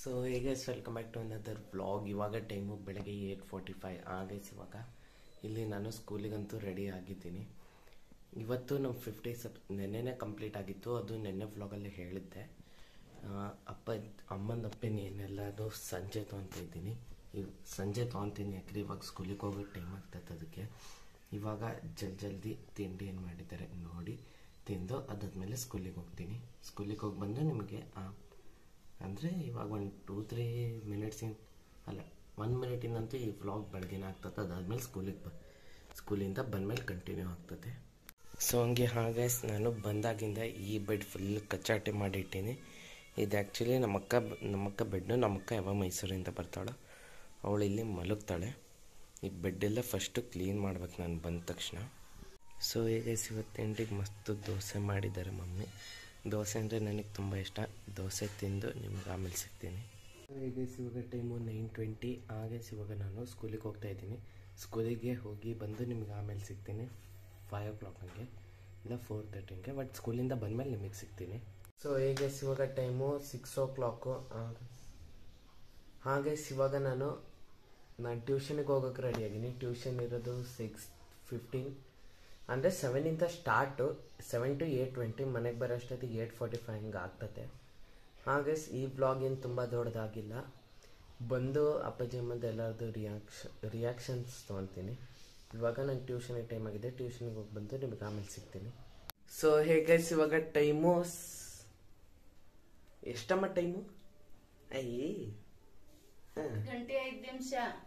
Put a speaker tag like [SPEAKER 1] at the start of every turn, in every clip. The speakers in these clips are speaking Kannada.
[SPEAKER 1] ಸೊ ಈಗ welcome back to another vlog ಇವಾಗ ಟೈಮು ಬೆಳಗ್ಗೆ ಏಯ್ಟ್ ಫೋರ್ಟಿ ಫೈವ್ ಆಗೈಸ್ ಇವಾಗ ಇಲ್ಲಿ ನಾನು ಸ್ಕೂಲಿಗಂತೂ ರೆಡಿ ಆಗಿದ್ದೀನಿ. ಇವತ್ತು ನಮ್ಮ ಫಿಫ್ಟಿ ಸಬ್ ನೆನ್ನೆನೇ ಕಂಪ್ಲೀಟ್ ಆಗಿತ್ತು. ಅದು ನೆನ್ನೆ ವ್ಲಾಗಲ್ಲಿ ಹೇಳಿದ್ದೆ. ಅಪ್ಪ, ಅಮ್ಮನ ಒಪಿನಿಯನ್ ಎಲ್ಲ ಅದು ಸಂಜೆ ತೊಗೊತಿದ್ದೀನಿ ಇವ್, ಸಂಜೆ ತೊಗೊತೀನಿ ಯಾಕಂದ್ರೆ ಇವಾಗ ಸ್ಕೂಲಿಗೆ ಹೋಗೋ ಟೈಮ್ ಆಗ್ತೈತೆ ಅದಕ್ಕೆ. ಇವಾಗ ಜಲ್ ಜಲ್ದಿ ತಿಂಡಿ ಏನು ಮಾಡಿದ್ದಾರೆ ನೋಡಿ. ತಿಂದು ಅದಾದ್ಮೇಲೆ ಸ್ಕೂಲಿಗೆ ಹೋಗ್ತೀನಿ. ಸ್ಕೂಲಿಗೆ ಹೋಗಿ ಬಂದು ನಿಮಗೆ ಅಂದರೆ ಇವಾಗ ಒಂದು ಟೂ ತ್ರೀ ಮಿನಿಟ್ಸಿಂದ ಅಲ್ಲ ಒನ್ ಮಿನಿಟಿಂದಂತೂ ಈ ವ್ಲಾಗ್ ಬೆಳಗ್ಗೆನೇ ಆಗ್ತದೆ. ಅದಾದಮೇಲೆ ಸ್ಕೂಲಿಗೆ ಬ ಸ್ಕೂಲಿಂದ ಬಂದಮೇಲೆ ಕಂಟಿನ್ಯೂ ಆಗ್ತದೆ. ಸೊ ಹಂಗೆ ಹಾಗೆ ನಾನು ಬಂದಾಗಿಂದ ಈ ಬೆಡ್ ಫುಲ್ ಕಚ್ಚಾಟೆ ಮಾಡಿಟ್ಟೀನಿ. ಇದು ಆ್ಯಕ್ಚುಲಿ ನಮ್ಮಕ್ಕ ನಮ್ಮಕ್ಕ ಬೆಡ್ಡು ನಮ್ಮಕ್ಕ ಯಾವಾಗ ಮೈಸೂರಿಂದ ಬರ್ತಾಳೋ? ಅವಳು ಇಲ್ಲಿ ಮಲಗ್ತಾಳೆ. ಈ ಬೆಡ್ಡೆಲ್ಲ ಫಸ್ಟು ಕ್ಲೀನ್ ಮಾಡ್ಬೇಕು ನಾನು ಬಂದ ತಕ್ಷಣ. ಸೊ ಹೇಗೆ ಇವತ್ತು ತಿಂಡಿಗೆ ಮಸ್ತ್ ದೋಸೆ ಮಾಡಿದ್ದಾರೆ ಮಮ್ಮಿ. ದೋಸೆ ಅಂದರೆ ನನಗೆ ತುಂಬ ಇಷ್ಟ. ದೋಸೆ ತಿಂದು ನಿಮ್ಗೆ ಆಮೇಲೆ ಸಿಗ್ತೀನಿ. ಈಗ ಇವಾಗ ಟೈಮು ನೈನ್ ಟ್ವೆಂಟಿ ಹಾಗೆ ಇವಾಗ ನಾನು ಸ್ಕೂಲಿಗೆ ಹೋಗ್ತಾ ಇದ್ದೀನಿ. ಸ್ಕೂಲಿಗೆ ಹೋಗಿ ಬಂದು ನಿಮ್ಗೆ ಆಮೇಲೆ ಸಿಗ್ತೀನಿ. ಫೈವ್ ಓ ಕ್ಲಾಕ್ ಹಂಗೆ ಇಲ್ಲ ಫೋರ್ ತರ್ಟಿಗೆ ಬಟ್ ಸ್ಕೂಲಿಂದ ಬಂದಮೇಲೆ ನಿಮಗೆ ಸಿಗ್ತೀನಿ. ಸೊ ಹೇಗೆ ಇವಾಗ ಟೈಮು ಸಿಕ್ಸ್ ಓ ಕ್ಲಾಕು ಹಾಗೆ ಇವಾಗ ನಾನು ನಾನು ಟ್ಯೂಷನಿಗೆ ಹೋಗೋಕೆ ರೆಡಿ ಆಗಿದ್ದೀನಿ. ಟ್ಯೂಷನ್ ಇರೋದು ಸಿಕ್ಸ್ ಫಿಫ್ಟೀನ್ ಅಂದರೆ ಸೆವೆನಿಂದ start seven to eight twenty ಮನೆಗೆ ಬರೋ ಅಷ್ಟೊತ್ತಿಗೆ ಏಯ್ಟ್ ಫಾರ್ಟಿ ಫೈವ್ ಹಿಂಗೆ ಆಗ್ತದೆ ಹಾಗೆ ಈ ಬ್ಲಾಗ್ ಏನು ತುಂಬ ದೊಡ್ಡದಾಗಿಲ್ಲ. ಬಂದು ಅಪ್ಪಾಜಿ ಅಮ್ಮದ ಎಲ್ಲರದು ರಿಯಾಕ್ಷ ರಿಯಾಕ್ಷನ್ಸ್ ತೊಗೊತೀನಿ ಇವಾಗ ನಂಗೆ ಟ್ಯೂಷನಿಗೆ ಟೈಮ್ ಆಗಿದೆ. ಟ್ಯೂಷನ್ಗೆ ಹೋಗಿ ಬಂದು ನಿಮಗೆ ಆಮೇಲೆ ಸಿಗ್ತೀನಿ. ಸೊ ಹೇಗೆ ಇವಾಗ ಟೈಮು ಎಷ್ಟಮ್ಮ ಟೈಮು ಅಯ್ಯೇ.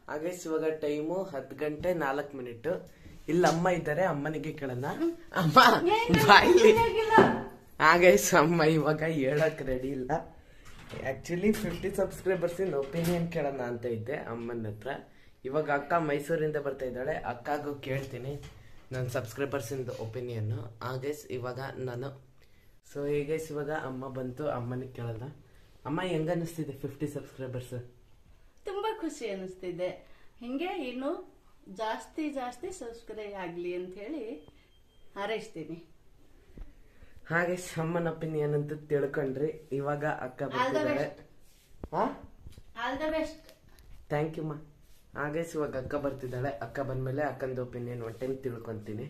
[SPEAKER 1] ಹಾಗೆ ಇವಾಗ ಟೈಮು ಹತ್ತು ಗಂಟೆ ನಾಲ್ಕು ಮಿನಿಟ್. ಇಲ್ಲಿ ಅಮ್ಮ ಇದ್ದಾರೆ ಅಮ್ಮನಿಗೆ ಕೇಳೋಣ. ಅಮ್ಮ ಬಾಯ್ಲಿ. ಹಾಗೈಸ್ ಅಮ್ಮ ಇವಾಗ ಹೇಳಕ್ ರೆಡಿ ಇಲ್ಲ. Actually fifty subscribers in opinion ಕೇಳೋಣ ಅಂತ ಇದ್ದೆ ಅಮ್ಮನ ಹತ್ರ. ಇವಾಗ ಅಕ್ಕ ಮೈಸೂರಿಂದ ಬರ್ತಾ ಇದ್ದಾಳೆ. ಅಕ್ಕಗೂ ಕೇಳ್ತೀನಿ ನನ್ನ ಸಬ್ಸ್ಕ್ರೈಬರ್ಸ್ ಇನ್ ಒಪಿನಿಯನ್ ಆಗೈಸ್ ಇವಾಗ ನಾನು. ಸೊ ಹೇಗೆ ಇವಾಗ ಅಮ್ಮ ಬಂತು ಅಮ್ಮನಿಗೆ ಕೇಳೋಣ. ಅಮ್ಮ ಹೆಂಗ ಅನಿಸ್ತಿದೆ ಫಿಫ್ಟಿ ಸಬ್ಸ್ಕ್ರೈಬರ್ಸ್
[SPEAKER 2] ತುಂಬಾ ಖುಷಿ ಅನಿಸ್ತಿದೆ. ಹಿಂಗೆ ಇನ್ನು ಜಾಸ್ತಿ ಜಾಸ್ತಿ ಸಬ್ಸ್ಕ್ರೈಬ್ ಆಗಲಿ ಅಂತ ಹೇಳಿ ಹಾರೈಸ್ತೀನಿ.
[SPEAKER 1] ಹಾಗೆ ಸಮ್ಮನ್ ಒಪಿನಿಯನ್ ಅಂತ ತಿಳ್ಕೊಂಡ್ರಿ. ಇವಾಗ ಅಕ್ಕ ಬರ್ತಿದ್ದಾರೆ.
[SPEAKER 2] All the best
[SPEAKER 1] thank you ಮಾ ಹಾಗೆ ಇವಾಗ ಅಕ್ಕ ಬರ್ತಿದ್ದಾಳೆ. ಅಕ್ಕ ಬಂದ್ಮೇಲೆ ಅಕ್ಕಂದು ಒಪಿನಿಯನ್ ಒನ್ ಟೈಮ್ ತಿಳ್ಕೊಂತೀನಿ.